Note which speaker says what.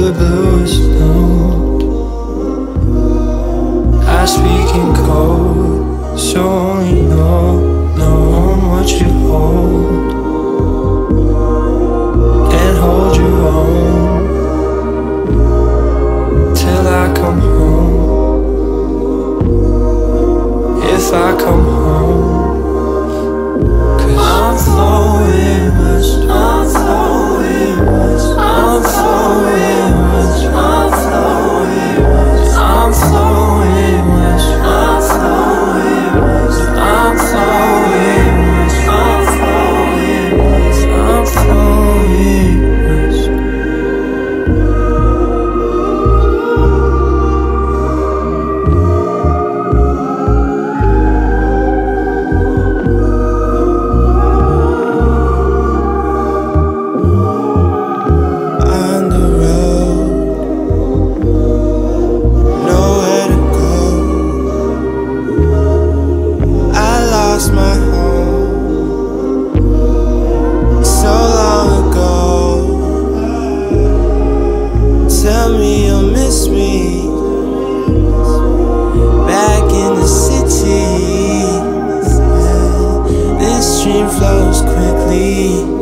Speaker 1: the bluest note I speak in code So only know, know what you hold. And hold your own Till I come home. If I come home so
Speaker 2: me.